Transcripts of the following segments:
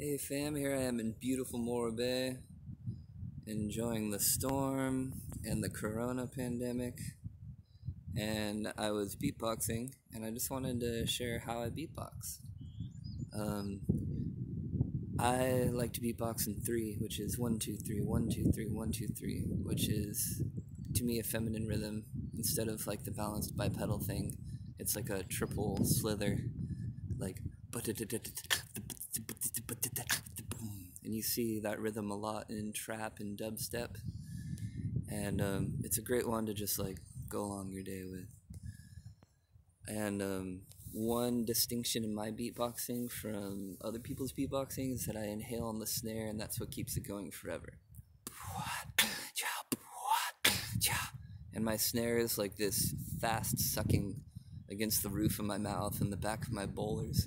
Hey fam, here I am in beautiful Morro Bay, enjoying the storm and the corona pandemic. And I was beatboxing, and I just wanted to share how I beatbox. Um, I like to beatbox in three, which is one, two, three, one, two, three, one, two, three, which is to me a feminine rhythm instead of like the balanced bipedal thing. It's like a triple slither, like and you see that rhythm a lot in trap and dubstep. And um, it's a great one to just like go along your day with. And um, one distinction in my beatboxing from other people's beatboxing is that i inhale on the snare and that's what keeps it going forever. And my snare is like this fast sucking against the roof of my mouth and the back of my molars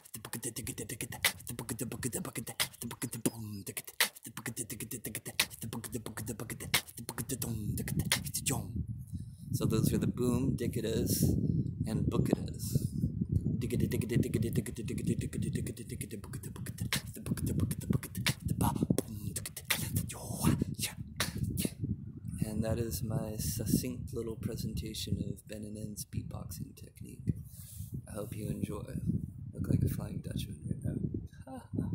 So those are the boom, dickitas, and bookitas. And that is my succinct little presentation of Ben n n's beatboxing technique. I hope you enjoy. Look like a flying Dutchman right now.